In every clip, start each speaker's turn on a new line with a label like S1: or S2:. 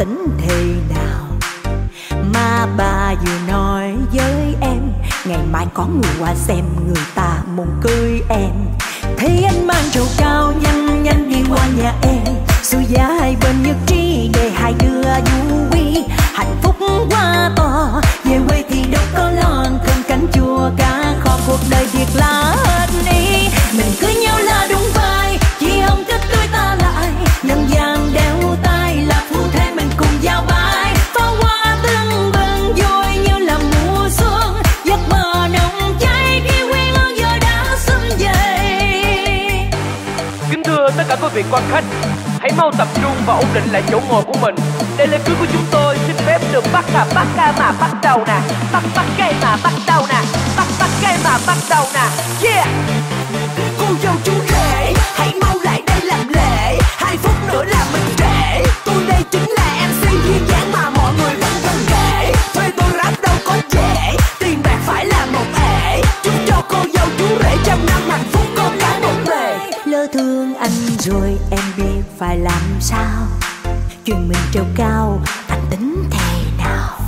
S1: tính thế nào? Mà bà vừa nói với em, ngày mai có người qua xem người ta muốn cưới em. Thấy anh mang trầu cao nhanh nhanh đi qua nhà em. Xuôi giá hai bên nhất trí để hai đứa vui hạnh phúc quá to, về quê thì đâu có lo. Cơm cánh chua, cá kho cuộc đời thiệt
S2: thưa vị quan khách. Hãy mau tập trung và ổn định lại chỗ ngồi của mình. Để lễ cưới của chúng tôi. Xin phép được bắt là bắt ca mà bắt đầu nè. Bắt bắt cây mà bắt đầu nè. Bắt bắt cây mà bắt đầu nè. Yeah!
S1: Cô dâu chú rể, hãy mau lại đây làm lễ. Hai phút nữa là mình trễ tôi đây chính là mc duyên dáng rồi em biết phải làm sao? Chuyện mình treo cao, anh tính thế nào?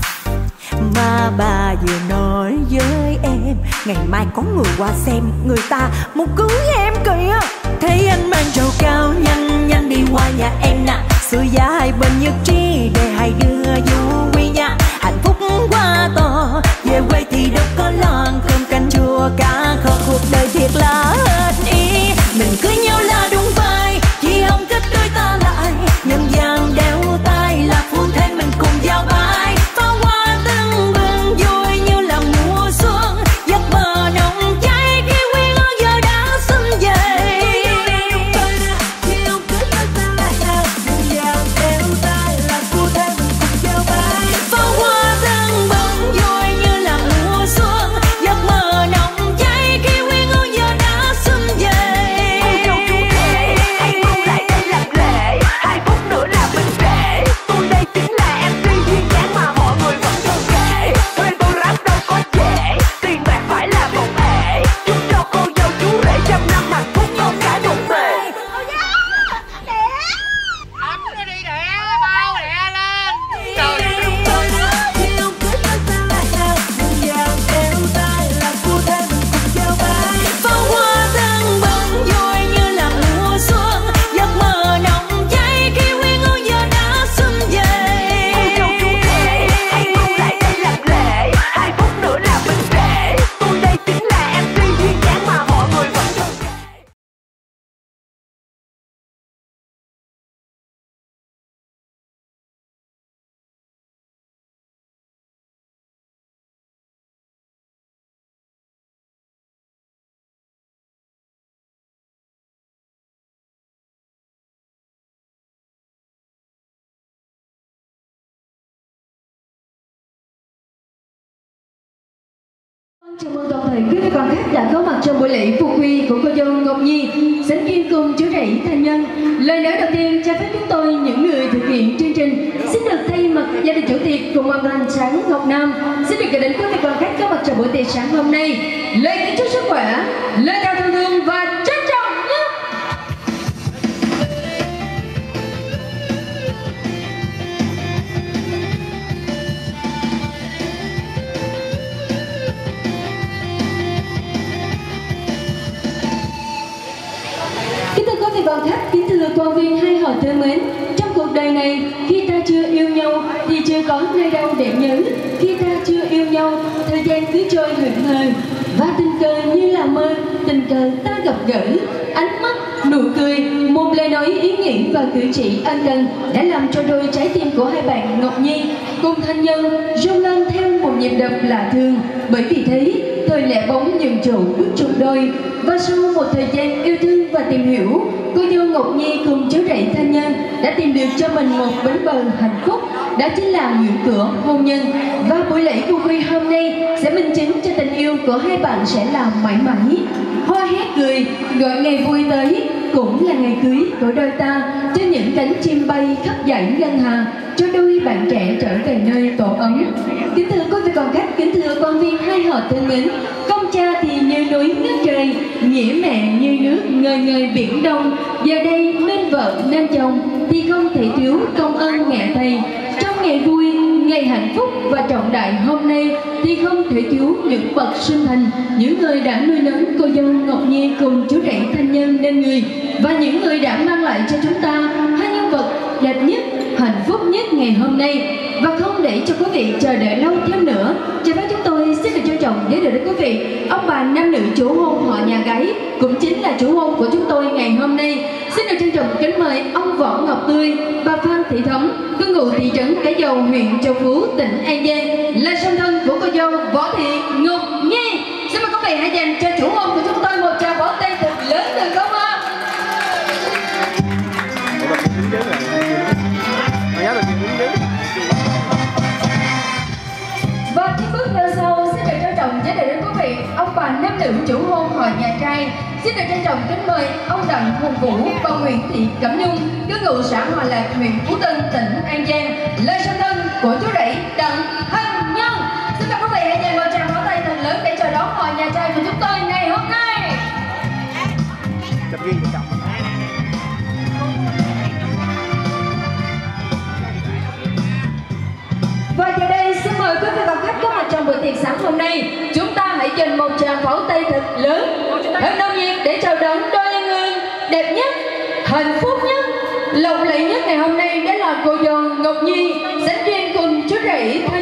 S1: Mà bà vừa nói với em, ngày mai có người qua xem, người ta muốn cưới em kìa. Thấy anh mang trầu cao nhanh nhanh đi qua nhà em nè. Xưa giá hai bên nhất trí để hai đứa
S2: vô
S3: Chào mừng toàn thể quý vị quan khách đã có mặt trong buổi lễ phục quy của cô dâu Ngọc Nhi. Sánh viên cùng chú rể thanh nhân. Lời nói đầu tiên cho phép chúng tôi những người thực hiện chương trình. Xin được thay mặt gia đình chủ tiệc cùng ông lành sáng Ngọc Nam. Xin được gửi đến quý vị quan khách có mặt trong buổi tiệc sáng hôm nay. Lời kính chúc sức khỏe, lời viên hai họ thương mến. Trong cuộc đời này, khi ta chưa yêu nhau thì chưa có nơi đâu để nhớ. Khi ta chưa yêu nhau, thời gian cứ trôi hững hờ Và tình cờ như là mơ, tình cờ ta gặp gỡ. Ánh mắt, nụ cười, một lời nói ý nghĩa và cử chỉ ân cần Đã làm cho đôi trái tim của hai bạn Ngọc Nhi cùng thanh nhân rung lên theo một nhịp đập lạ thường. Bởi vì thế, thời lẻ bóng nhường chỗ bước chung đôi. Và sau một thời gian yêu thương và tìm hiểu cô dâu ngọc nhi cùng chú rể thanh nhân đã tìm được cho mình một bến bờ hạnh phúc, đó chính là ngưỡng cửa hôn nhân. Và buổi lễ của quy hôm nay sẽ minh chứng cho tình yêu của hai bạn sẽ là mãi mãi. Hoa hét cười, gọi ngày vui tới cũng là ngày cưới của đôi ta. Cho những cánh chim bay khắp dãy ngân hà, cho đôi bạn trẻ trở về nơi tổ ấm. Kính thưa quý vị còn khách kính thưa quan viên hai họ thân mến, công cha thì như núi nước trời, nghĩa mẹ như nước ngời ngời biển đông. Giờ đây nên vợ nên chồng thì không thể thiếu công ơn mẹ thầy. Trong ngày vui, ngày hạnh phúc và trọng đại hôm nay thì không thể thiếu những bậc sinh thành, những người đã nuôi nấng cô dâu ngọc nhi cùng chú rể thanh nhân nên người. Và những người đã mang lại cho chúng ta hai nhân vật đẹp nhất, hạnh phúc nhất ngày hôm nay. Và không để cho quý vị chờ đợi lâu thêm nữa, cho phép chúng tôi chồng giới thiệu đến quý vị. Ông bà nam nữ chủ hôn họ nhà gái, cũng chính là chủ hôn của chúng tôi ngày hôm nay. Xin được trân trọng kính mời ông võ ngọc tươi, bà phan thị thấm cư ngụ thị trấn cái dầu, huyện châu phú, tỉnh an giang, là song thân của cô dâu võ thị ngọc nhi. Xin mời quý vị hãy dành cho chủ hôn của
S4: bà
S3: chủ hôn hồi nhà trai. Xin được trân trọng kính mời ông Đặng Hùng Vũ, và Nguyễn Thị Cẩm Nhung, cư ngụ xã Hòa Lạc, huyện Phú Tân, tỉnh An Giang, lời song thân của chú rể Đặng Hân Nhân. Xin mời quý vị hãy dành một tràng pháo tay thật lớn để chào đón hồi nhà trai của chúng tôi ngày hôm nay.
S4: Chụp riêng chồng.
S3: Và giờ đây xin mời quý vị và khách có mặt trong buổi tiệc sáng hôm nay Chúng ta hãy dành một tràng pháo tay thật lớn Thật nồng nhiệt để chào đón đôi người đẹp nhất, hạnh phúc nhất Lộng lẫy nhất ngày hôm nay. Đó là cô dâu Ngọc Nhi Sánh duyên cùng chú rể thân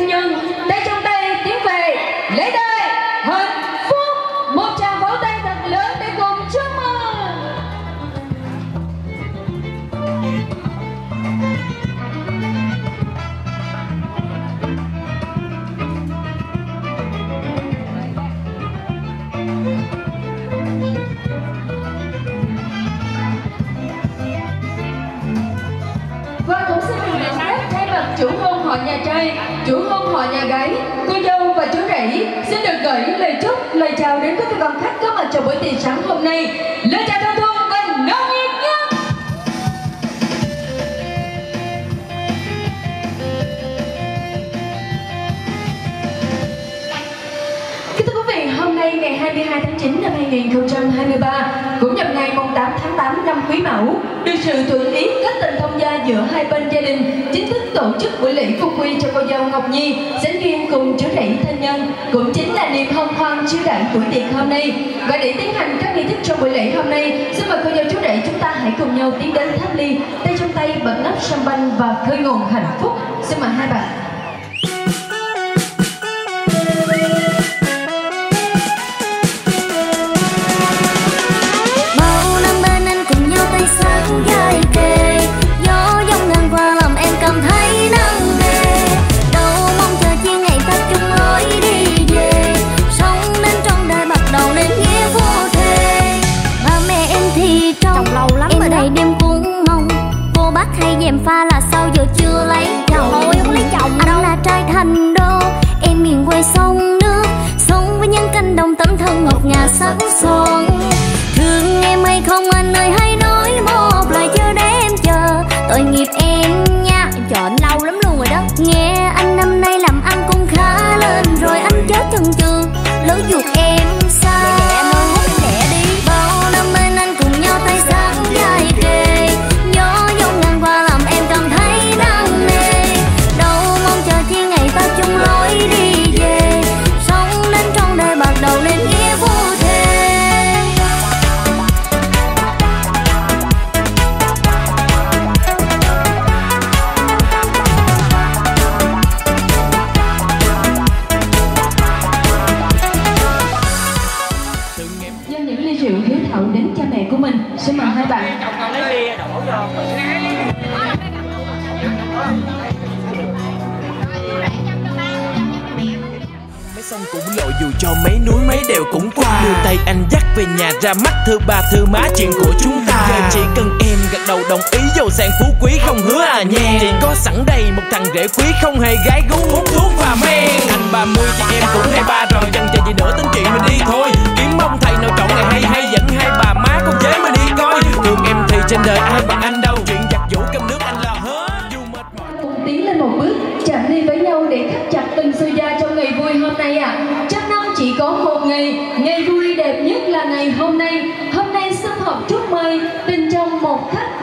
S3: họ nhà trai, chủ hôn họ nhà gái, cô dâu và chú rể xin được gửi lời chúc, lời chào đến các vị khách có mặt trong buổi tiệc sáng hôm nay. Lời chào thân thương và nồng nhiệt nhất. Kính thưa quý vị, hôm nay ngày 22 tháng 9 năm 2023 cũng nhằm ngày 8 tháng 8 năm Quý Mão, được sự thuận ý kết tình thông gia giữa hai bên gia đình chính thức tổ chức buổi lễ phục quy cho cô dâu Ngọc Nhi diễn viên cùng chú rể thân nhân cũng chính là niềm hân hoan chiêu đại buổi tiệc hôm nay. Và để tiến hành các nghi thức trong buổi lễ hôm nay xin mời cô dâu chú rể chúng ta hãy cùng nhau tiến đến tháp ly tay trong tay bật nắp champagne và khơi nguồn hạnh phúc. Xin mời hai bạn.
S5: Cũng qua.
S6: Đưa tay anh dắt về nhà ra mắt thư ba thư má chuyện của chúng ta. Giờ chỉ cần em gật đầu đồng ý giàu sang phú quý không hứa à nha. Thì có sẵn đây một thằng rể quý không hề gái gú hút thuốc và men. Anh ba mươi thì em cũng hai ba rồi chẳng chờ gì nữa tính chuyện mình đi thôi. Kiếm mong thầy nội trọng này hay hay dẫn hai bà má con dế mà đi coi. Thương em thì trên đời ai bằng anh đâu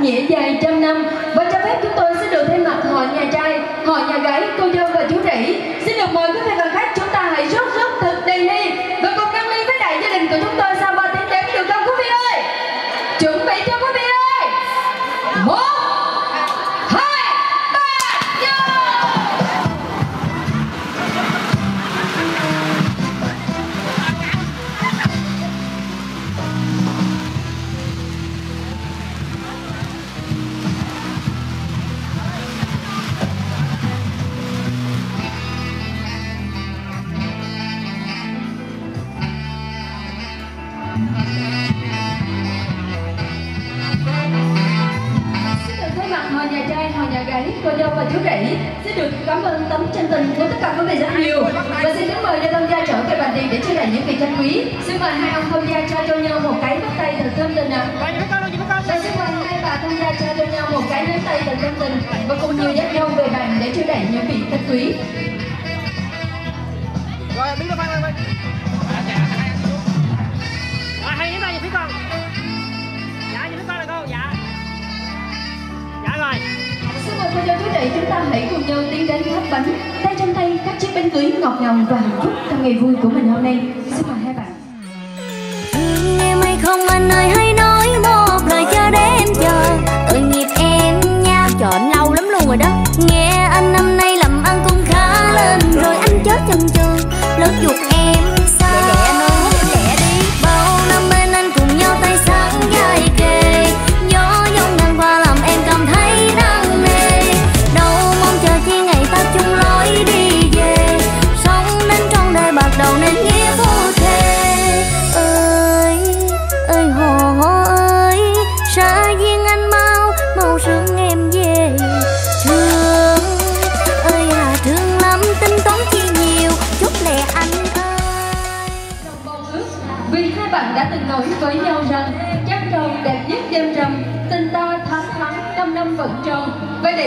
S3: nghĩa dài trăm năm với cô dâu và chú rể Xin được cảm ơn tấm chân tình của tất cả quý vị rất nhiều. Và xin kính mời cho thông gia trở về bàn tiền để chia sẻ những vị khách quý. Xin mời hai ông thông gia trao cho nhau một cái bắt tay thật thơm tình ạ. Và xin mời hai bà thông gia trao cho nhau một cái nắm tay thật thơm tình Và cùng nhau dắt nhau về bàn để chia đẩy những vị khách quý.
S4: Rồi,
S7: hai yếm tay về phía con. Dạ, về phía con là cô, dạ. Dạ rồi
S3: mời cô dâu quý vị chúng ta hãy cùng nhau tiến đến tháp bánh. Tay trong tay, các chiếc bánh cưới ngọt ngào và hạnh phúc trong ngày vui của mình hôm nay. Xin mời hai bạn.
S5: Thương em hay không anh ơi, hãy nói một lời cho để em chờ tội nghiệp em nha, Chọn lâu lắm luôn rồi đó. Nghe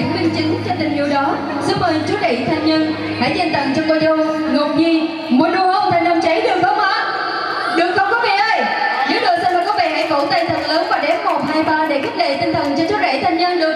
S3: tròn minh chứng cho tình yêu đó. Xin mời chú rể thanh nhân hãy dành tặng cho cô dâu ngọc nhi. Một đua hôn thành đồng cháy được không ạ được không quý vị ơi. Nếu đường xin mời quý vị hãy vỗ tay thật lớn và đếm một, hai, ba để khích lệ tinh thần cho chú rể thanh nhân. Được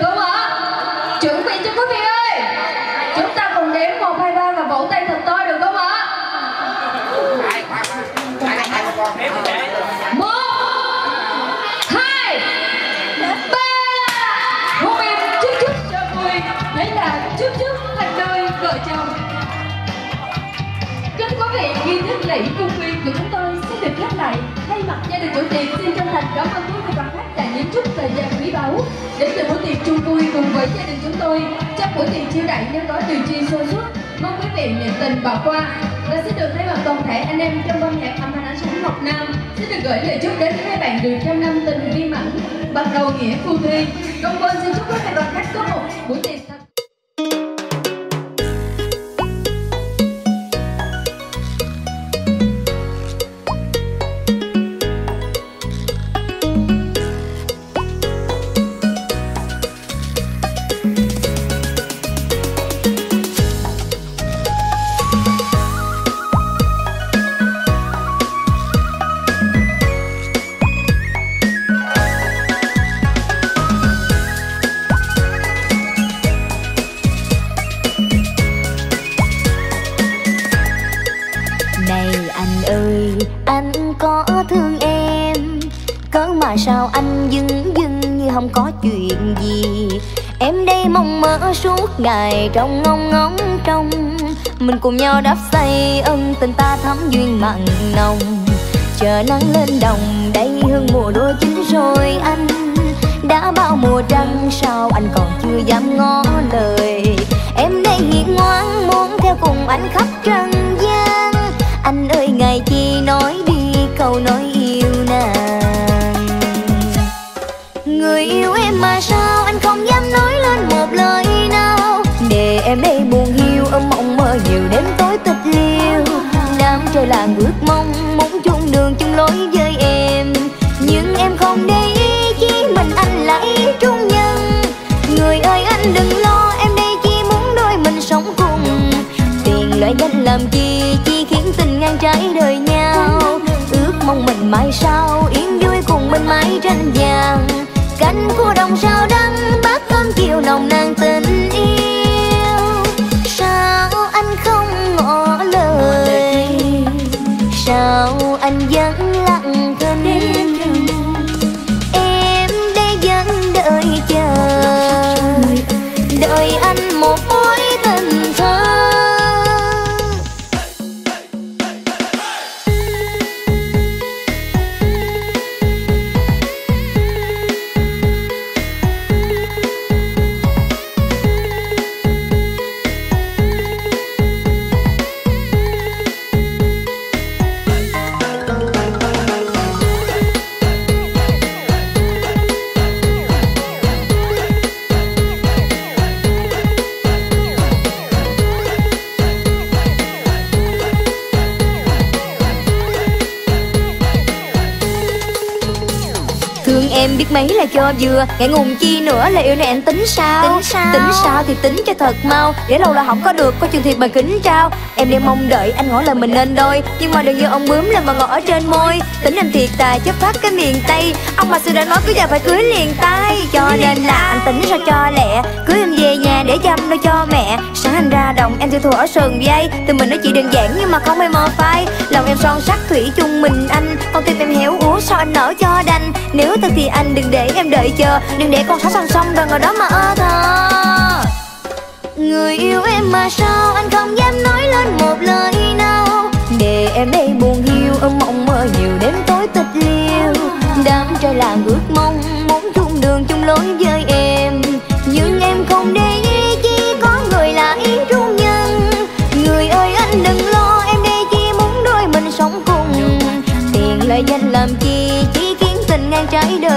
S3: cảm ơn quý vị và khách đã những chút thời gian quý báu đến từ buổi tiệc chung vui cùng với gia đình chúng tôi. Trong buổi tiệc chiêu đãi nếu có điều chi sôi suốt mong quý vị nhiệt tình bỏ qua. Và xin được thay mặt toàn thể anh em trong ban nhạc âm thanh ánh sáng Ngọc Nam, xin được gửi lời chúc đến hai bạn được trăm năm tình viên mãn bắt đầu nghĩa phu thi công quân xin chúc quý vị và khách có một buổi tiệc
S5: ngày trong ngóng ngóng trong Mình cùng nhau đắp xây ân tình ta thắm duyên mặn nồng. Chờ nắng lên đồng đây hương mùa đua chín rồi anh. Đã bao mùa trăng, sao anh còn chưa dám ngó lời? Em đây hiền ngoan, muốn theo cùng anh khắp trần gian. Anh ơi, ngày chi rồi làng ước mong, muốn chung đường chung lối với em. Nhưng em không để ý chỉ mình anh là ý trung nhân. Người ơi, anh đừng lo, em đây chỉ muốn đôi mình sống cùng. Tiền lợi danh làm chi chỉ khiến tình ngang trái đời nhau. Ước mong mình mai sau, yên vui cùng bên mái tranh vàng. Cánh của đồng sao đắng, bát cơm chiều nồng nàn tình cho vừa ngại ngùng chi nữa là yêu này anh tính sao?
S2: Tính sao?
S5: tính sao thì tính cho thật mau. Để lâu là không có được có chuyện thiệt mà kính trao em đang mong đợi anh ngỏ lời mình nên đôi. Nhưng mà đừng như ông bướm lên mà ngọt ở trên môi. Tính em thiệt tài chấp phát cái miền tây. Ông mà xưa đã nói cứ giờ phải cưới liền tay cho nên là anh tính sao cho lẹ. Cưới em về nhà để chăm lo cho mẹ. Sáng anh ra đồng, em tiêu thua ở sườn dây. Tụi mình nói chỉ đơn giản nhưng mà không hay mơ phai. Lòng em son sắc thủy chung mình anh. Con tim em héo úa sao anh nở cho đành. Nếu thật thì anh đừng để em đợi chờ. Đừng để con sóng song song và ngồi đó mà ơ thơ. Người yêu em mà sao anh không dám nói lên một lời nào? Để em đây buồn hiu ôm mộng mơ nhiều đêm tối tịch liêu. Đám trai làng ước mong, muốn chung đường chung lối với em. Nhưng em không để ý, chỉ có người là ý trung nhân. Người ơi, anh đừng lo, em đây chỉ muốn đôi mình sống cùng. Tiền lợi danh làm chi, chỉ khiến tình ngang trái đời.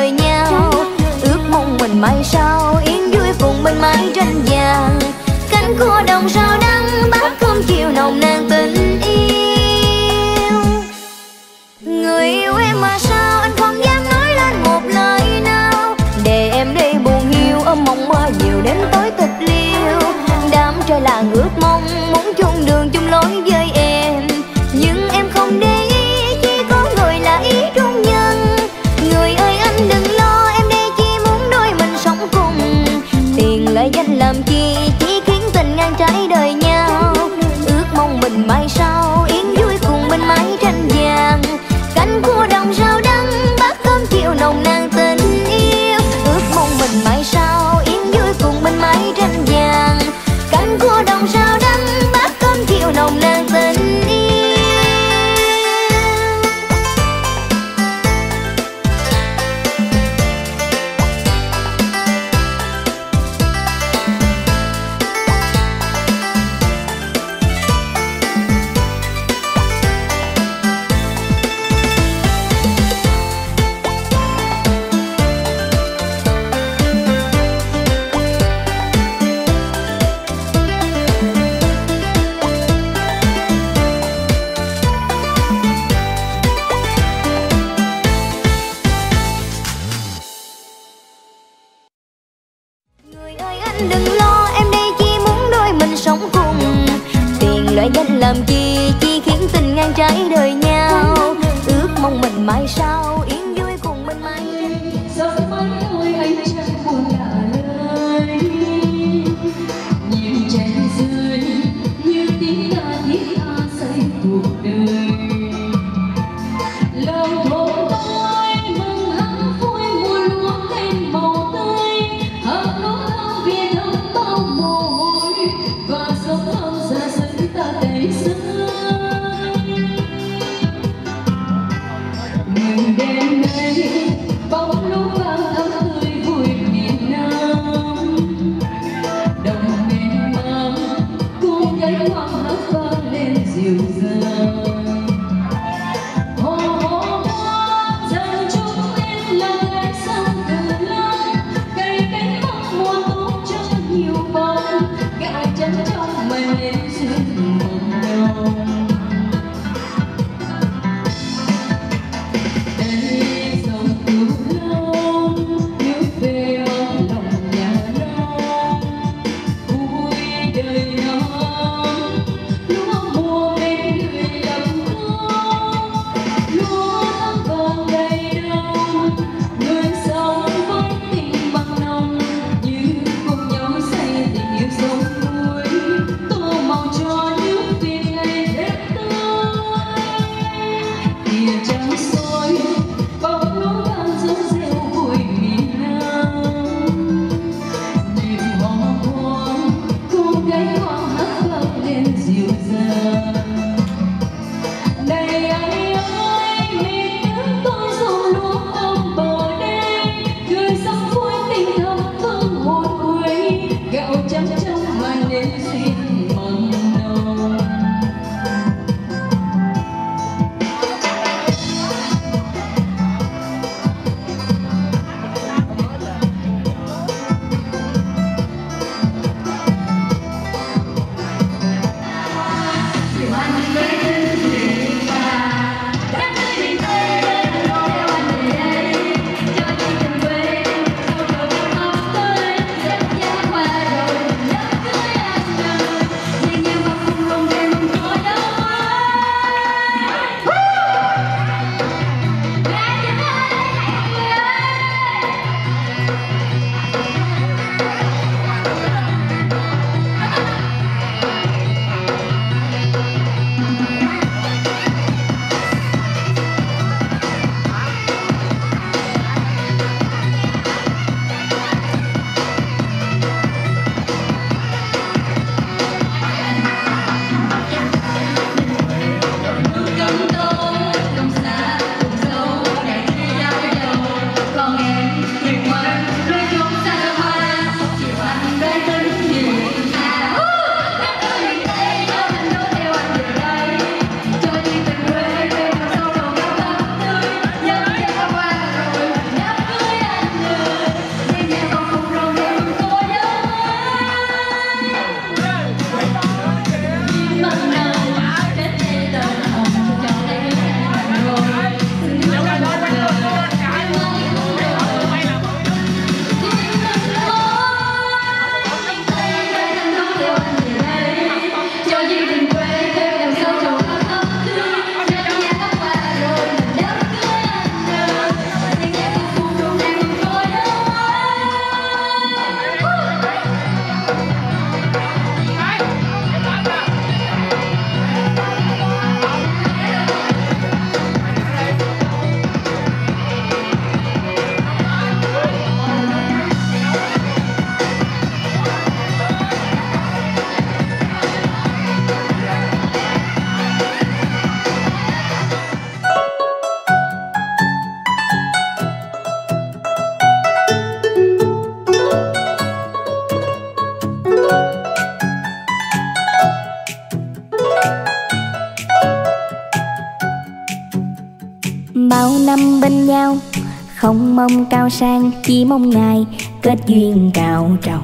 S5: Không mong
S8: cao sang, Chỉ mong ngày kết duyên cao trầu.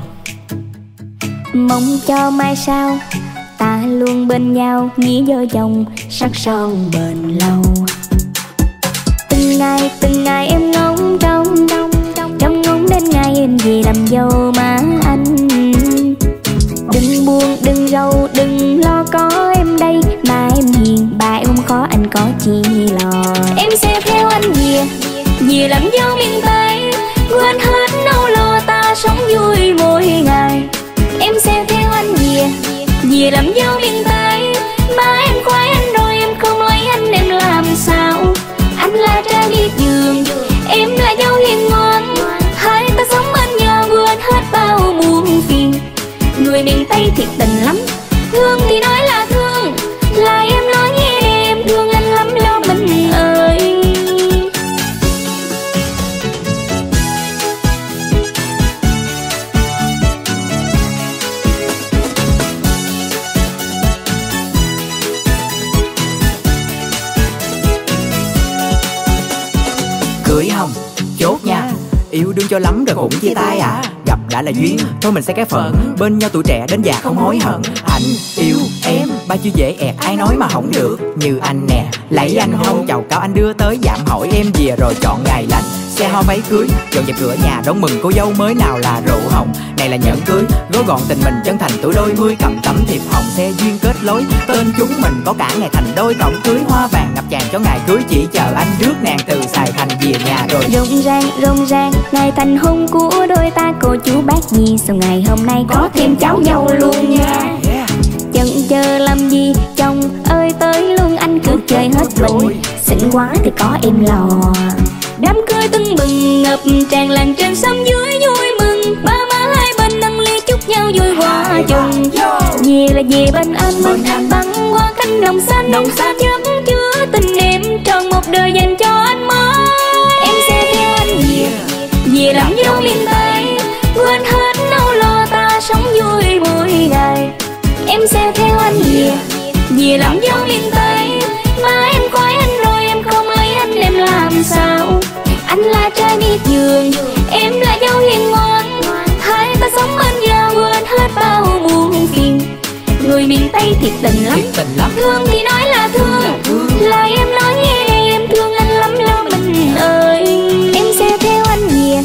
S8: Mong cho mai sau, Ta luôn bên nhau Nghĩa vợ chồng sắc son bền lâu.
S6: Yêu đương cho lắm rồi cũng chia tay à. gặp đã là duyên thôi mình sẽ cái phận. Bên nhau tuổi trẻ đến già không hối hận. Anh yêu em ba chữ dễ ẹt ai nói mà không được. Như anh nè lấy anh không chào cao anh đưa tới giảm hỏi em về rồi chọn ngày lành xe hoa váy cưới dọn dẹp cửa nhà đón mừng cô dâu mới nào là rượu hồng. Này là nhẫn cưới gói gọn tình mình chân thành tuổi đôi mươi cầm tấm thiệp hồng xe duyên kết lối. Tên chúng mình có cả ngày thành đôi cổng cưới hoa vàng ngập tràn cho ngày cưới chỉ chờ anh rước nàng từ xài thành về nhà rồi.
S8: Rộn ràng, rộn ràng, ngày thành hôn của đôi ta. Cô chú bác gì Sau ngày hôm nay có thêm cháu nhau luôn nha. Chần chờ làm gì, chồng ơi tới luôn anh cứ chơi hết mình. Xinh quá thì có em lò Đám cưới tưng bừng ngập tràn làng trên sông dưới vui mừng. Ba má hai bên nâng ly chúc nhau vui hòa chung. Về là về bên anh bên anh. băng qua cánh đồng xanh. Đồng xanh. Vẫn chứa tình em tròn một đời dành cho anh mới. Em sẽ theo anh về. Về làm dâu miền Tây. Quên hết nỗi lo ta sống vui mỗi ngày. Em sẽ theo anh về. Về làm dâu miền Tây là trai biết giường Em là dâu hiền ngoan Hai ta sống bên nhau quên hết bao muôn phiền. Người miền Tây thiệt tình lắm
S6: thiệt tình lắm.
S8: Thương thì nói là thương. Là em nói nghe nè em thương anh lắm lo mình ơi. Em sẽ theo anh về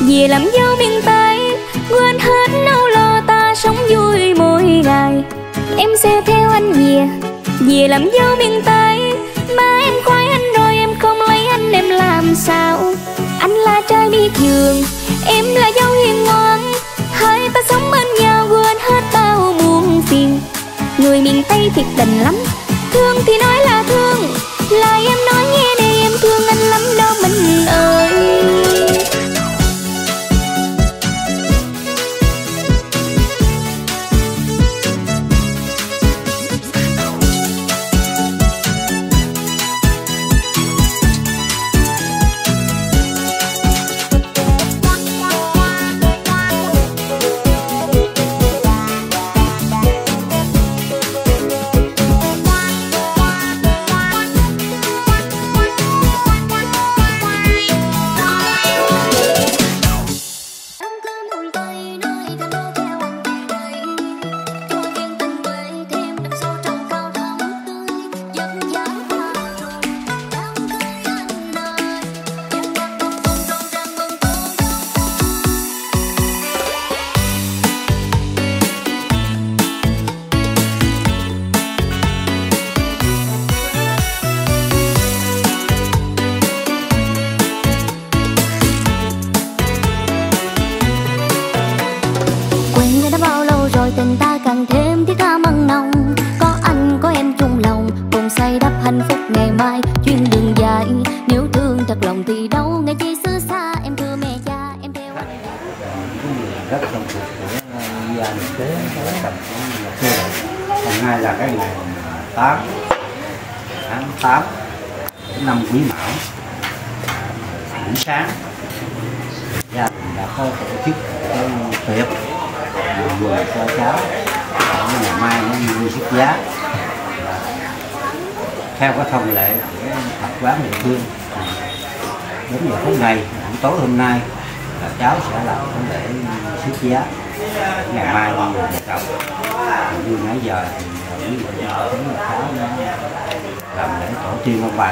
S8: Về làm dâu miền Tây. Quên hết nỗi lo ta sống vui mỗi ngày. Em sẽ theo anh về Về làm dâu miền Tây. Mà em khoái anh em làm sao? Anh là trai đi giường Em là dâu hiền ngoan. Hai ta sống bên nhau quên hết bao muôn phiền. Người miền Tây thiệt tình lắm, Thương thì nói là thương, Là em nói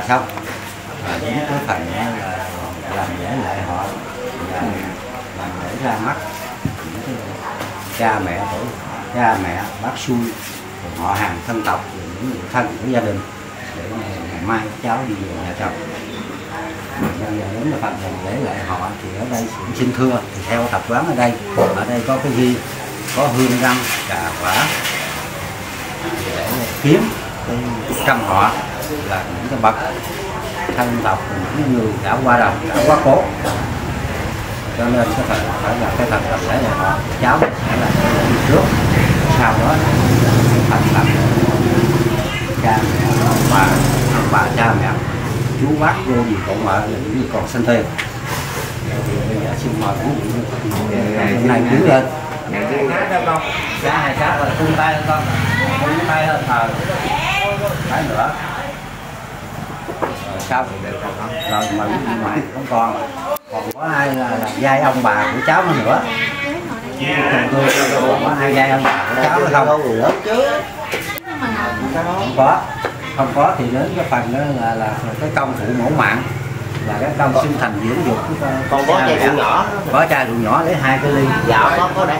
S9: xong và đến cái phần là làm lễ lại họ và làm lễ ra mắt. Những cái cha mẹ tổ, cha mẹ bác xui, họ hàng thân tộc, những người thân của gia đình để ngày mai cháu đi về nhà chồng. Bây giờ đến là phần làm lễ lại họ thì ở đây cũng xin thưa, thì theo tập quán ở đây ở đây có cái gì có hương răng trà quả để kiếm cái trăm họ là những cái bậc thân tộc những người đã qua đời đã quá cố cho nên cái phần phải là cái phần tập lễ nhà họ cháu phải là cái lễ đi trước sau đó là cái phần tập cha mẹ ông bà ông bà cha mẹ chú bác vô gì cộng hòa là những người còn sinh thêm bây giờ xin mời quý vị hôm nay đứng lên giá hai giá rồi tung tay lên con tung tay lên thờ cái nữa rồi sau thì được rồi mà, mà ngoài không còn. Còn có ai là, là giai ông bà của cháu nữa còn tôi có ai giai ông bà của cháu nữa không? Lớn chứ không có. Không có thì đến cái phần đó là là cái công phụ mẫu mạng là cái công sinh thành dưỡng dục con
S10: Còn có
S9: cha
S10: chai rượu nhỏ
S9: có chai rượu nhỏ lấy hai cái ly
S10: dạ có có đại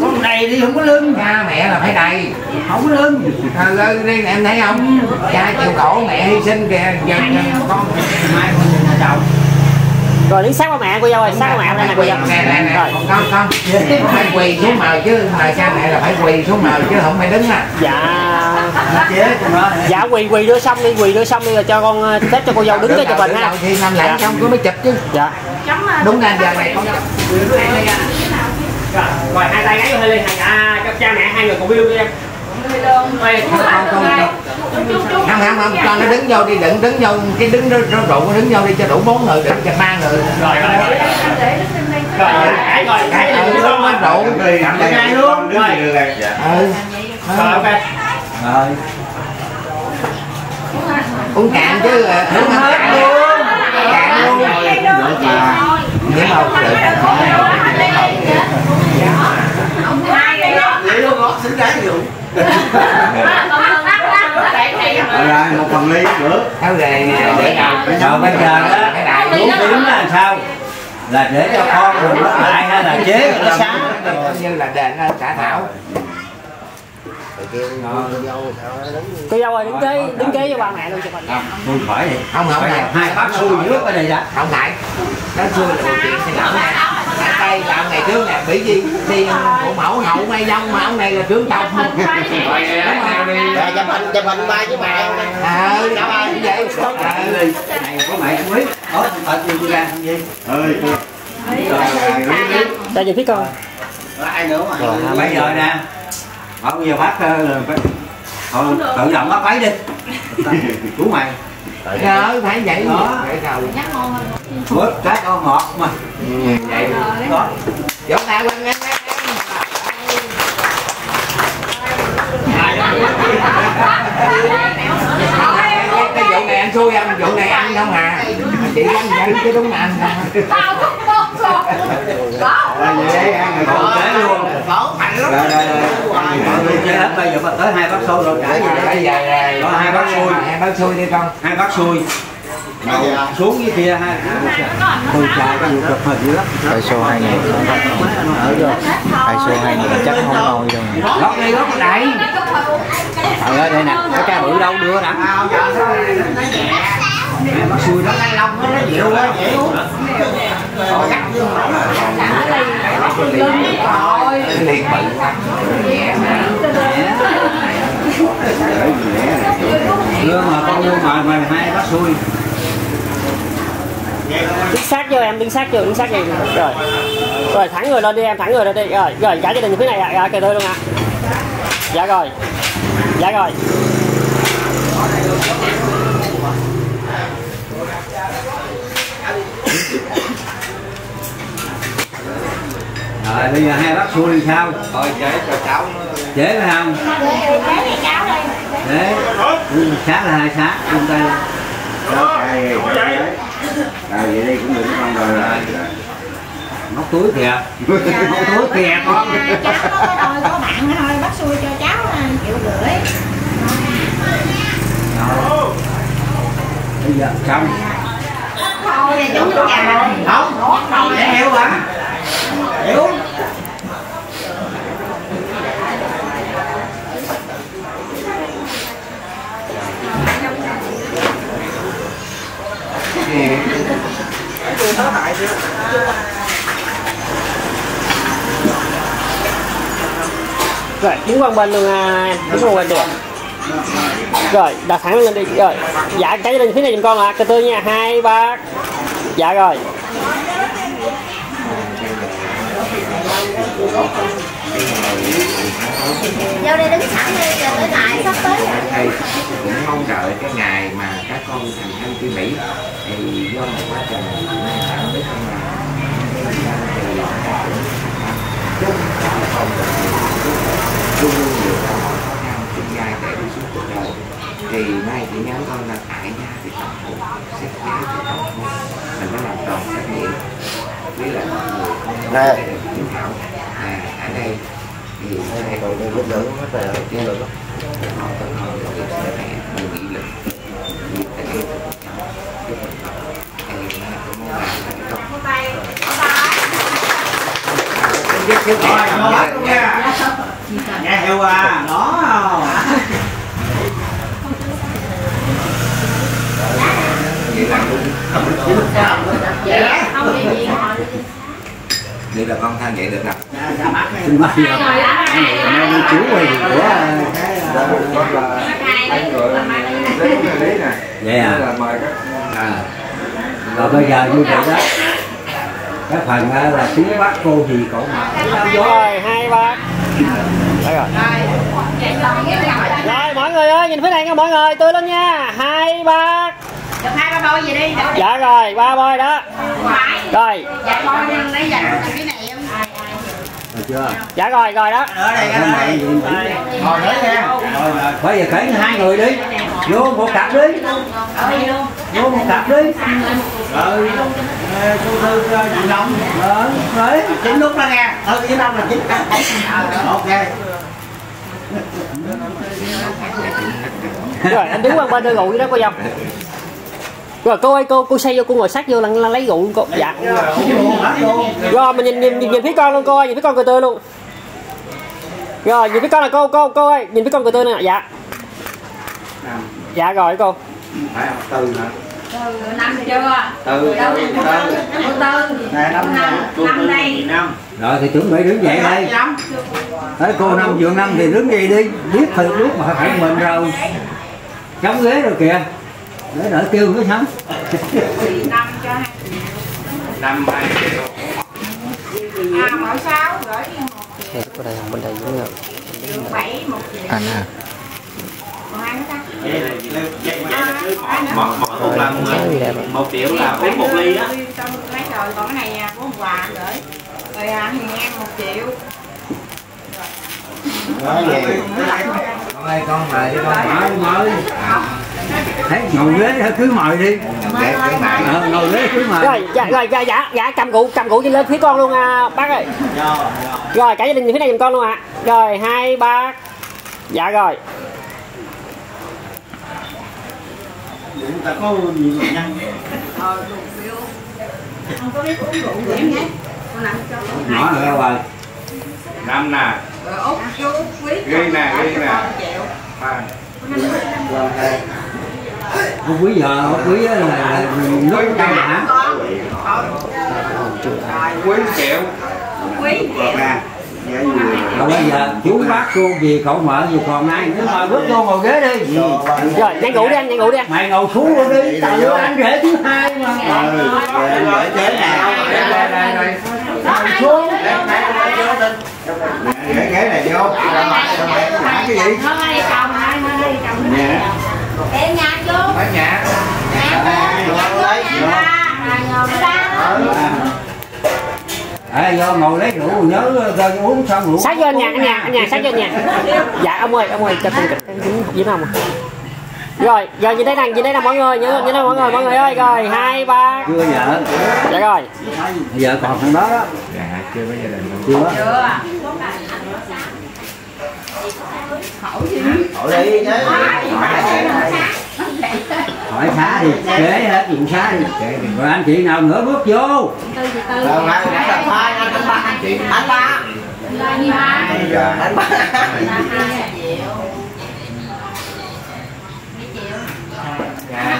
S9: con đầy đi không có lưng
S11: cha mẹ là phải đầy
S9: không có lưng
S11: à, lên đi em thấy không cha chịu khổ mẹ hy sinh kìa giờ con
S9: mai con nhà chồng
S7: rồi đứng sát ba mẹ cô dâu rồi sát ba mẹ đây nè cô dâu
S11: nè nè nè
S7: rồi
S11: con con phải quỳ xuống mờ chứ mà cha mẹ là phải quỳ xuống mờ chứ không phải đứng à.
S7: Dạ. Dạ quỳ quỳ đưa xong đi quỳ đưa xong đi rồi cho con ờ, xếp cho cô dâu đứng cái chụp hình ha.
S11: thì làm lại
S7: Dạ.
S11: xong cứ mới chụp chứ.
S7: Dạ.
S11: Đúng là giờ này con
S7: rồi rồi hai tay gáy vô hơi lên hai à cho cha mẹ hai người cùng view đi em
S11: không không không không cho nó đứng vô đi đừng đứng vô cái đứng đó nó rượu đứng vô đi cho đủ bốn người đừng cho ba người
S7: rồi rồi rồi rồi cái rồi cái
S11: ừ, nó
S7: xong rồi
S11: rượu
S7: Cầm ngay luôn rồi
S11: ừ
S7: rồi ok
S9: rồi
S11: uống cạn chứ ờ, uống hết luôn cạn luôn nếu mà
S10: vậy luôn đó xứng đáng rượu
S9: rồi một phần ly nữa.
S11: Theo đề để
S9: rồi bây giờ đó
S11: cái đại
S9: muốn điểm là sao? là để cho con rồi nó lại hay là chế nó sáng?
S11: như là đền xã thảo.
S7: Cô dâu ơi đứng kế đứng kế cho ba mẹ luôn chụp hình
S9: không tôi khỏi đi.
S11: Không không
S9: hai bác xui nước ở đây đã
S11: không phải. Nó xưa là điều kiện thì lỡ nè đây làm ngày trước nè bị gì? Thì phụ mẫu hậu may dông mà ông này là trưởng tộc.
S10: Chụp hình chụp hình ba với mẹ
S11: à ừ như vậy
S9: này có mẹ không biết. Ủa thật gì ra không gì? Ơi
S7: cho nhìn phía con.
S10: Ai nữa mà?
S9: Bây giờ nè bây giờ phát ờ, họ tự động bắt váy đi. Chú mày
S11: nhớ phải vậy
S9: Đó.
S11: vậy rồi
S9: bớt cái con ngọt mà.
S11: Vậy
S9: đó
S11: vỗ tay quanh em cái vụ này anh xui anh vụ này ăn không à. Chị ăn vậy chứ đúng là ăn
S9: vậy ăn rồi luôn
S10: mạnh lắm
S9: bây giờ mà tới hai bác xôi rồi cả gì
S11: có
S9: đấy hai bác xôi
S11: hai bác xôi đi con
S9: hai bác xôi xuống dưới kia hai tôi trai cái vụ cực hình dữ lắm
S4: Tay số 2000
S9: ở rồi
S4: số 2000 chắc không ngồi đâu
S9: lót đi lót cái đẩy trời ơi đây nè cái ca bự đâu đưa nè Hai bác xui đó lông nó dịu quá dịu
S11: liền bự
S9: đưa mà con đưa mà mày hai bác xui
S7: đứng sát vô em đứng sát vô đứng sát vô rồi rồi thẳng người lên đi em thẳng người lên đi rồi rồi cả gia đình phía này ạ à kìa tôi luôn ạ dạ rồi dạ rồi
S9: rồi bây giờ hai bác xui đi sao?
S11: Thôi chế cho cháu
S9: chế phải không? Chế Ừ, sát là hai sát chung tay rồi vậy? Đây cũng đừng con rồi. Rồi móc túi kìa. Móc túi kìa. Con
S2: cháu nó có đôi có bạn thôi bắt xui cho cháu là triệu rưỡi.
S9: Bây giờ xong.
S2: Thôi là chúng nhà
S9: không để hiểu hả
S7: rồi đứng qua bên luôn à đứng qua bên được. Rồi đặt thẳng lên đi. Rồi dạ cái lên phía này giùm con ạ. Từ từ nha, hai, ba. Dạ rồi.
S2: Vô đây đứng sẵn đi giờ tới lại sắp tới. Rồi.
S12: thầy cũng mong đợi cái ngày mà các con thành thân 去 Mỹ. Thì do một quá trình cảm biết không là thì chúc con luôn luôn vượt qua mọi khó khăn trên gai để đi xuống cuộc đời thì nay chị nhắn con là tại gia thì tổng hôn xét gái thì tổng hôn mình phải làm tròn trách nhiệm. Với lại mọi người. Không
S10: Nè.
S12: Được ở đây. Thì
S10: Rồi đây lúc nữa nó phải ở kia rồi đó.
S12: họ có họ có việc sẽ phải nhiều nghị lực nhiều cái là
S9: nghe. hiểu à đó.
S12: Vậy là vậy là con than vậy được không
S9: của cái
S10: Đó là anh gọi là lấy cái lý nè.
S9: vậy à.
S10: Là mời các
S9: à rồi bây giờ như vậy đó cái phần á là chú bác cô gì cậu mà
S7: rồi hai ba. Đấy rồi. Rồi mọi người ơi nhìn phía này nha mọi người tươi lên nha. Hai ba.
S2: Được hai ba đôi gì đi
S7: dạ rồi ba bôi đó rồi
S2: dạ con lấy dành cái này em
S9: được chưa?
S7: Dạ rồi rồi đó.
S9: Ở đây cái này đấy nha. Bây giờ khởi hai người đi. Vô một cặp đi. Vô. Một cặp đi. Rồi. Cô thư chị long. Rồi đấy chín lúc đó nghe. Thư với long là chín ok.
S7: Rồi anh đứng qua bên đưa rượu đó cô dâu rồi cô ơi cô cô xây vô cô ngồi sát vô là, là lấy rượu cô dạ. Rồi mình nhìn nhìn, nhìn, nhìn phía con luôn cô ơi nhìn phía con cười tươi luôn. Rồi nhìn phía con là cô cô cô ơi nhìn phía con cười tươi nè dạ. Dạ rồi cô.
S9: Phải học từ hả?
S2: Từ năm chưa?
S9: Từ từ từ
S2: từ.
S9: nè năm
S2: năm đây
S9: năm. Rồi thì chuẩn bị đứng dậy đây. thấy cô năm vừa năm thì đứng dậy đi. Biết từ lúc mà phải mình rồi. Chống ghế rồi kìa để đỡ kêu nữa sống
S2: năm cho hai
S9: năm hai
S2: à? Mỗi sáu gửi
S7: đây có đây bên đây cũng được
S2: bảy một triệu
S13: anh à
S9: một một một một triệu là uống một ly á.
S2: Lấy rồi còn cái này à, của ông quà gửi rồi à, hiền em một triệu
S10: nói về
S12: con ơi con mời đi con.
S9: Mời mời thấy ngồi ghế cứ mời đi.
S12: Để cái này
S9: ờ, ngồi ghế cứ mời.
S7: Rồi dạ rồi dạ dạ dạ cầm cụ cầm cụ đi lên phía con luôn à, bác ơi. Rồi cả gia đình phía này giùm con luôn ạ. Rồi hai ba. Dạ rồi.
S9: Chúng ta có nhiều nhân
S2: không có biết uống rượu điểm nhé.
S9: Nhỏ nữa rồi năm nè.
S2: Rồi út chú quý
S9: Ghi nè, ghi nè. Không quý giờ không quý á là, là lúc căng hả
S10: quý triệu.
S2: quý
S9: rồi bây giờ chú bác cô gì cậu mở gì còn ai cứ mời bước vô ngồi ghế đi.
S7: Rồi nhanh ngủ đi anh nhanh ngủ đi anh.
S9: Mày ngồi xuống luôn đi. Tại vì anh rể thứ hai mà.
S10: Để chế nè.
S9: ngồi xuống.
S10: Ghế ghế này vô. Cái gì?
S2: Hai nơi chồng
S10: Nè.
S2: để nhà chú
S12: nhà
S9: Ê, vô ngồi lấy rượu nhớ rồi uống xong rượu.
S7: Sát vô nhà anh nhà anh nhà sát vô nhà. Dạ ông ơi ông ơi cho con kịch. Dính dính không rồi giờ nhìn đây nè nhìn đây nè mọi người nhìn, nhìn đây mọi người mọi người ơi. Rồi hai ba.
S9: Chưa vợ.
S7: Dạ rồi.
S9: Vợ còn thằng đó đó.
S11: Dạ chưa có gia đình luôn
S9: chưa.
S10: Hỏi đi chứ
S9: hỏi xá thì kế hết chuyện xá đi. Rồi anh chị nào nữa bước vô?
S10: Đâu mà anh ba anh ba anh ba anh ba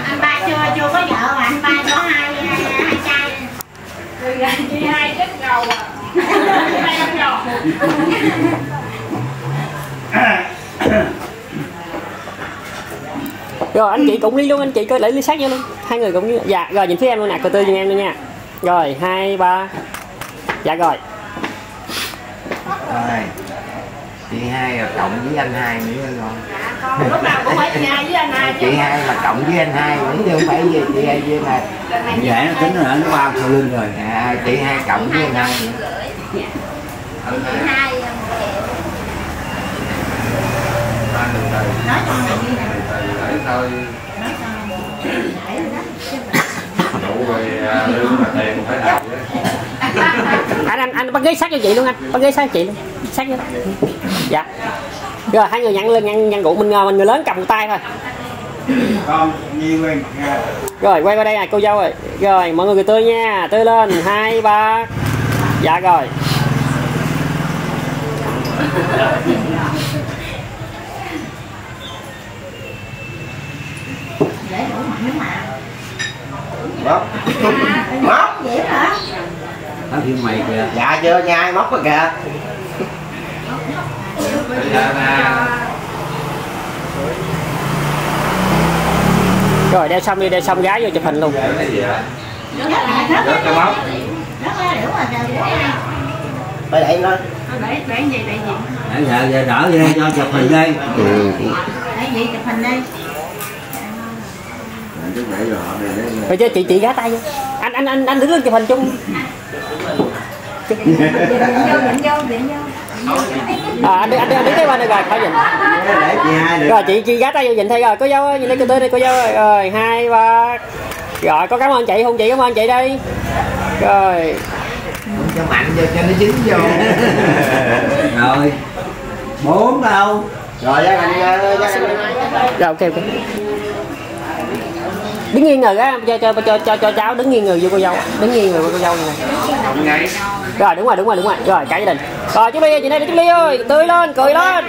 S2: anh ba chưa chưa có vợ mà anh ba có hai hai, hai trai. Chị hai chết ngầu à. Hai năm
S7: rồi anh chị cũng đi luôn anh chị coi lấy ly sát vô luôn. Hai người cũng như dạ rồi nhìn phía em luôn nè coi tư giùm em luôn nha. Rồi hai ba. Dạ rồi.
S11: Rồi chị hai là cộng với anh hai nữa không
S2: lúc nào cũng phải chị hai với anh hai chứ.
S11: Chị hai mà cộng với anh hai nữa chứ không phải gì chị hai với anh hai.
S9: Vậy nó tính là nó bao sau lưng rồi.
S11: À, chị hai cộng với anh hai nữa
S2: hai nói cho mày đi nè
S4: thôi. Đủ rồi lương mà tiền phải làm chứ.
S7: Anh anh anh bắt ghế sát cho chị luôn anh. Bắt ghế sát cho chị luôn. Sát vô dạ. Rồi hai người nhận lên nhận nhận rượu mình ngờ mình người lớn cầm một tay thôi.
S9: Nhiều
S7: rồi quay qua đây nè cô dâu rồi rồi mọi người cười tươi nha. Tươi lên. Hai ba. Dạ rồi
S10: móc
S2: vậy hả
S9: nói phim mày kìa
S10: dạ chưa nhai móc rồi kìa
S7: rồi đeo xong đi đeo xong gái vô chụp hình luôn
S10: phải đẩy lên
S2: để để gì để gì
S9: Để giờ, giờ đỡ đây cho chụp hình đây
S2: để gì chụp hình đi
S7: rồi cho chị chị gái tay vô. Anh anh anh anh đứng lên chụp hình chung. À, anh, anh, anh đứng cái bên đây rồi khỏi nhìn. Rồi chị chị gái tay vô nhìn thấy rồi cô dâu ơi nhìn đây cô tư đây cô dâu ơi. Rồi hai ba. Rồi có cảm ơn chị không chị cảm ơn chị đi rồi.
S11: Cho mạnh vô cho nó dính vô.
S9: Rồi. Bốn đâu?
S10: Rồi gia đình gia đình
S7: rồi ok ok đứng nghiêng người á cho cho cho cho cho cháu đứng nghiêng người vô cô dâu. Đứng nghiêng người vô cô dâu này. Rồi, đúng rồi đúng rồi đúng rồi. Rồi, cả gia đình. Rồi, chú ly chị này chú ly ơi. Tươi lên, cười lên.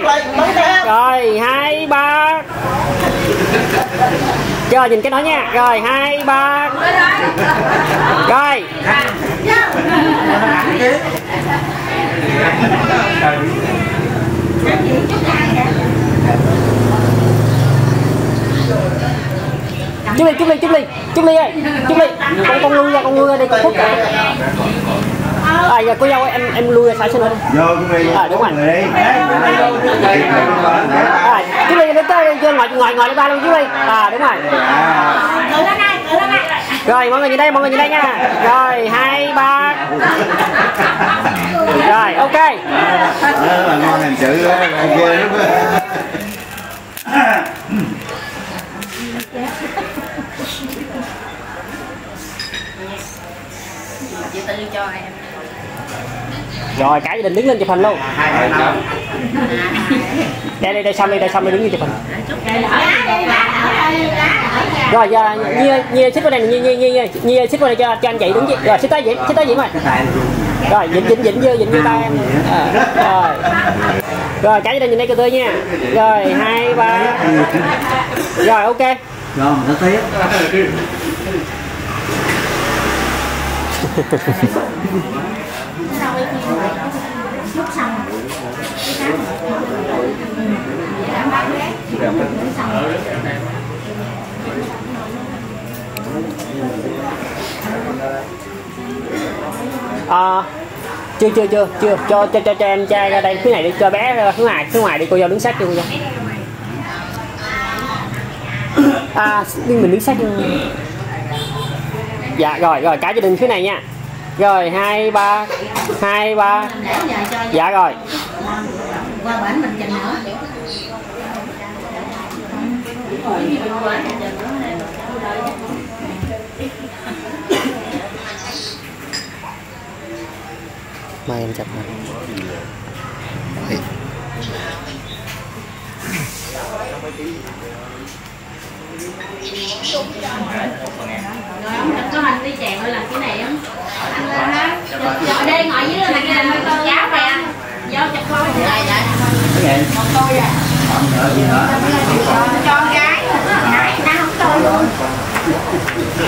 S7: Rồi, hai, ba. Rồi nhìn cái đó nha. Rồi, hai, ba. Rồi. Chú ly chú ly chú ly chú ly ơi chú ly con con lui ra con lui ra đây con khúc kìa à giờ cô dâu ơi em em lui ra phải xin
S9: này
S7: à đúng rồi. À chú ly đến tới ngồi ngồi ngồi lên ba luôn chú ly à đúng rồi. Rồi mọi người nhìn đây mọi người nhìn đây nha. Rồi hai ba. Rồi ok.
S9: Là ngon hành chữ ghê lắm á.
S2: chị tư cho em
S7: rồi cả gia đình đứng lên chụp hình luôn. Đây đây đây xong đi đây xong đi đứng lên chụp hình. Rồi giờ nhi nhi xích vào đây nhi nhi nhi nhi xích vào đây cho cho anh chị đứng chị rồi xích tới diễn xích tới diễn rồi rồi dịnh dịnh dịnh vô dịnh vô tay em. À, rồi. Rồi cả gia đình nhìn đây cơ tươi nha. Rồi hai ba. Rồi ok.
S9: Cho mình nó tiếc
S7: à, chưa chưa chưa chưa cho cho cho cho em trai ra đây phía này đi cho bé ra phía ngoài phía ngoài đi cô giao đứng sát cho cô dâu à nhưng mình đứng sát cho dạ rồi rồi cả gia đình phía này nha. Rồi hai ba hai ba. Dạ rồi
S2: qua bển mình chừng nữa.
S7: Mai em chụp này
S2: có hành đi chèn làm cái này á anh lên hết ở đây ngồi dưới này kia là con giáo vô chặt coi vậy vậy một tôi à. Cho cho gái nãy nó không tôi. Luôn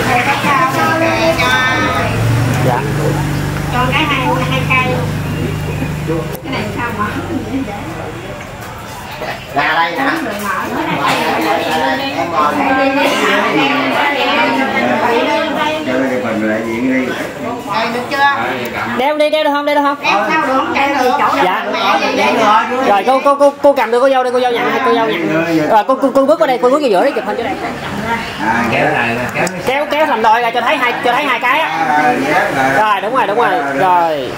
S2: thầy có chào cho cho
S7: dạ.
S2: Cho cái hai hai cây. Cái này sao mà
S10: ra đây nè.
S12: Cho
S7: đeo đi đeo được không đeo được không? Dạ.
S10: rồi
S7: rồi cô cô cô cô cầm được cô dâu đây cô dâu nhận cô dâu nhận. Rồi cô cô, cô bước qua đây cô bước vào giữa đi chụp hình cho đây.
S12: Kéo kéo
S7: làm đôi ra cho thấy hai cho thấy hai cái rồi đúng rồi đúng rồi. Rồi.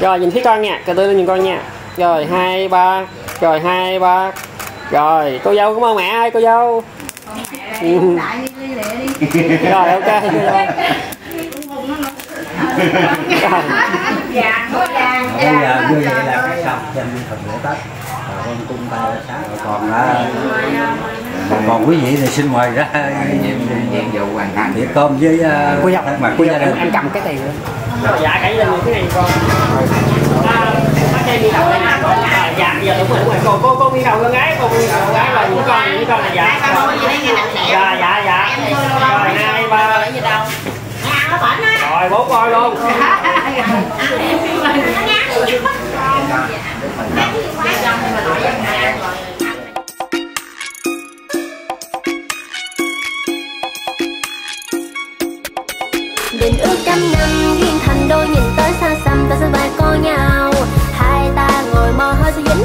S7: Rồi nhìn phía con nha. Từ từ nhìn con nha. Rồi hai ba rồi hai ba. Rồi cô dâu cảm ơn mẹ ơi cô dâu. Ừ. rồi ok.
S2: Vàng có vàng
S9: bây giờ như vậy là cái xong trên phần lễ tết. Rồi con cung sáng rồi còn à, còn quý vị thì xin mời ra.
S12: Nhiệm vụ hoàn thành
S9: đĩa cơm với à,
S7: cô dâu
S9: mà
S7: dâu
S9: gia
S7: em,
S9: đình
S7: em cầm cái tiền. Dạ cái lên cái này con? à, em đi đầu đây nè con à, dạ dạ đúng rồi đúng rồi cô cô cô đi đầu con gái cô đi đầu con gái là những con những con là dạ dạ dạ dạ rồi hai ba rồi bốn coi luôn
S14: đến ước trăm năm duyên thành đôi nhìn tới xa xăm ta sẽ vai co nhau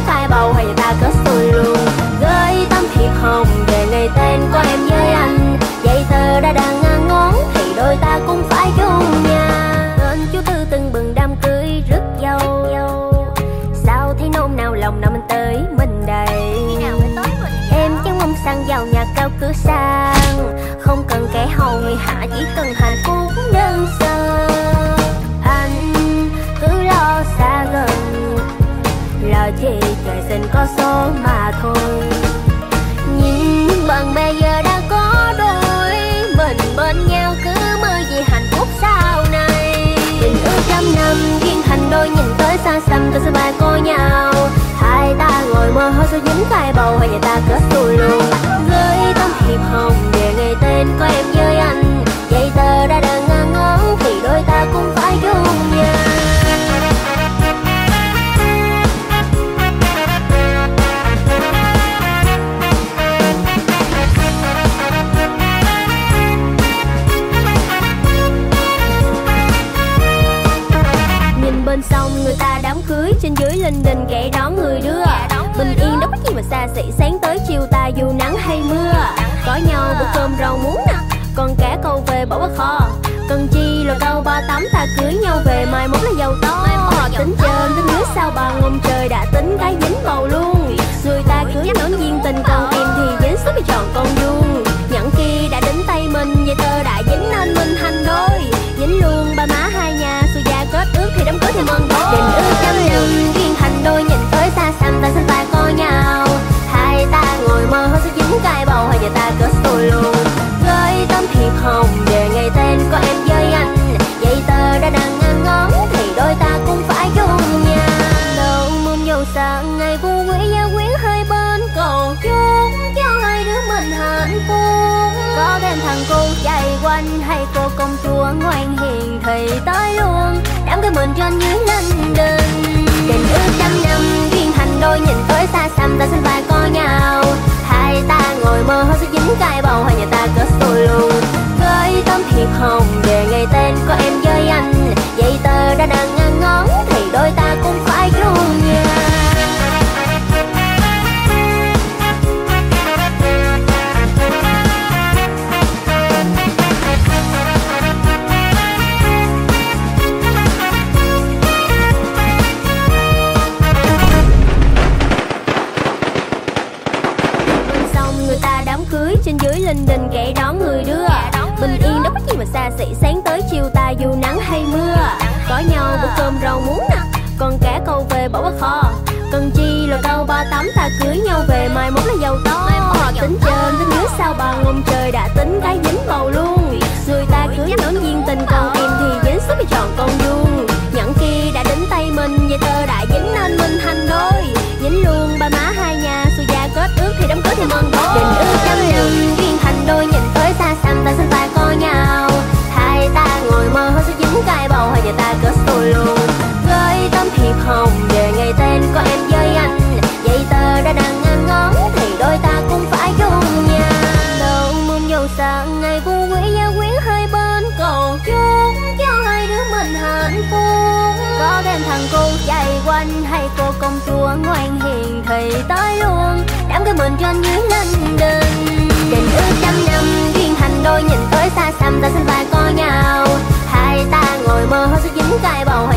S14: phai bầu hay ta cứ xuôi luôn. Gửi tấm thiệp hồng về ngày tên của em với anh. Vậy tờ đã đang ngang ngón thì đôi ta cũng phải chung nhà. Tên chú Tư từng bừng đám cưới rất dâu Sao thấy nôn nào lòng nào mình tới mình đầy. Em chẳng mong sang giàu nhà cao cửa sang Không cần kẻ hầu, người hạ chỉ cần hạnh phúc đơn sơ. Tình có số mà thôi. Nhìn bạn bè giờ đã có đôi, Mình bên nhau cứ mơ gì hạnh phúc sau này. Tình ước trăm năm duyên thành đôi nhìn tới xa xăm ta sẽ bài cô nhau. Hai ta ngồi mơ hơi sẽ dính tay bầu hay nhà ta kết tôi luôn. Gửi tâm hiệp hồng về ngày tên có em với anh. Trên dưới linh đình kẻ đón người đưa. Bình yên đâu có gì mà xa xỉ Sáng tới chiều ta dù nắng hay mưa. Có nhau bữa cơm rau muống nè Còn cả câu về bỏ vào kho. Cần chi là câu ba tắm ta cưới nhau về Mai mốt là giàu to. Tính trên tính dưới sao bằng ông trời đã tính cái dính bầu luôn. Người ta cưới nón duyên tình còn tìm thì dính suốt thì tròn con tới ta sinh vai có nhau. Hai ta ngồi mơ hơi sẽ dính cay bầu hay nhà ta cỡ xa xỉ sáng tới chiều ta dù nắng hay mưa. Có nhau bữa cơm rau muống nè còn cả câu về bỏ vào kho. Cần chi là câu ba tắm ta cưới nhau về mai mốt là giàu to. Tính trên tính dưới sao bằng ông trời đã tính cái dính bầu luôn. Người ta cưới nón duyên tình còn em thì dính số bị tròn con vuông. Nhẫn kia đã đến tay mình vậy tơ đã dính nên mình thành đôi. Dính luôn ba má hai nhà xui gia kết ước thì đám cưới thì mừng thôi định ước trăm năm duyên thành đôi nhìn tới xa xăm ta xin ta co nhau ta ngồi mơ hơi sẽ dính cay bầu hai nhà ta cỡ tôi luôn. Với tấm thiệp hồng về ngày tên có em với anh vậy tờ đã đang ngang ngón thì đôi ta cũng phải chung nhà. Đâu mong giàu sang ngày vui quý gia quyến hai bên cầu chúc cho hai đứa mình hạnh phúc. Có thêm thằng cô chạy quanh hay cô công chúa ngoan hiền thì tới luôn. Đám cái mình trên dưới nên đình tình ước trăm năm duyên thành đôi nhìn tới Ta xăm ta xin vai có nhau. Hai ta ngồi mơ hơi sẽ dính cay bầu